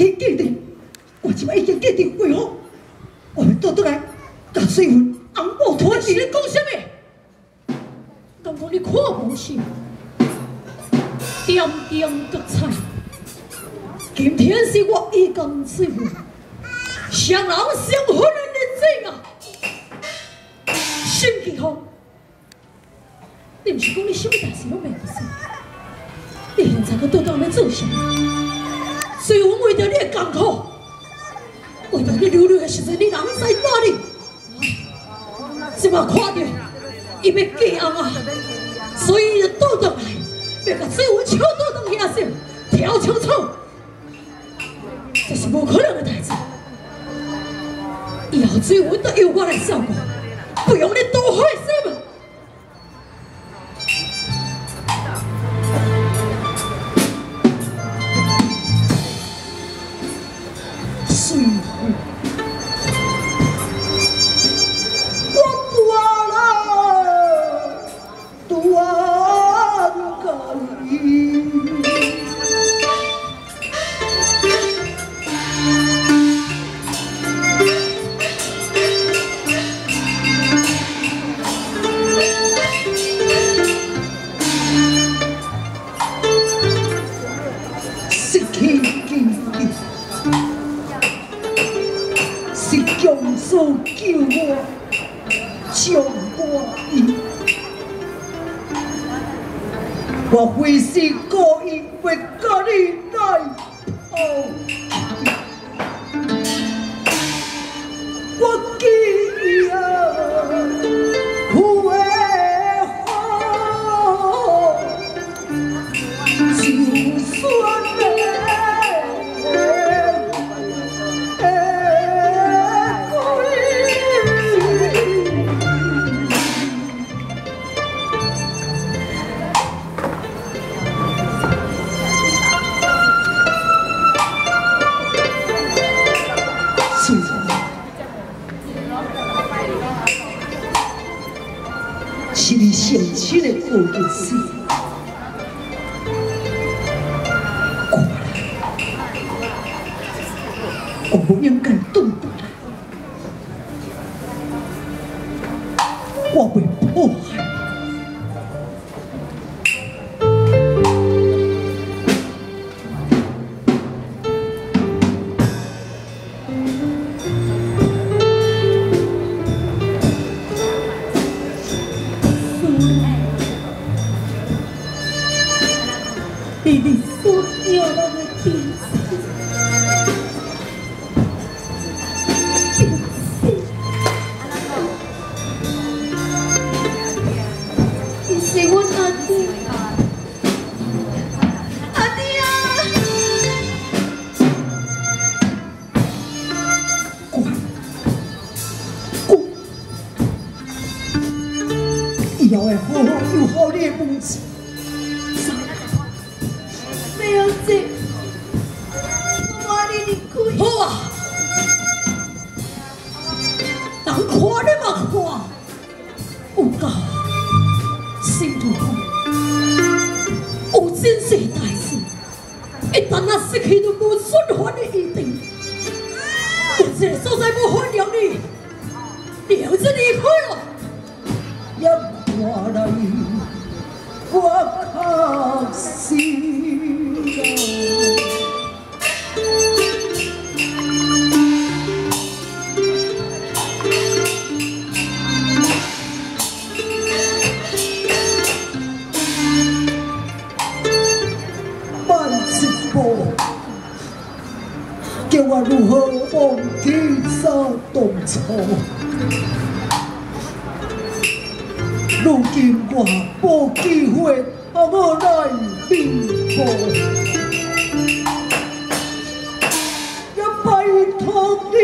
经决定，我即摆已经决定为何，我们倒倒来，甲水云红某拖你讲什么？刚刚你看无是？点点得彩，今天是我一江水云，相郎相婚的日子啊！心气好，你不是讲你什么大事拢袂不是？你现在搁倒倒要做啥？水云为着你的艰苦，为着你流泪的时阵，你人在哪里？即马看到伊要嫁翁啊，所以就倒倒来，要甲水云抢倒倒遐先，跳清楚，这是无可能的代志。以后水云都由我来照顾，不用你多费心是江苏救我，将我伊。我非是故意是你相亲的好日子。过来，我不应该动过来，我不你你所要的天使，你是我阿弟，阿弟啊！滚！滚！无欢迎你，你儿子离开了。也看来我较心如何忘记那当初？如今我无机会和我来弥补，也拜托你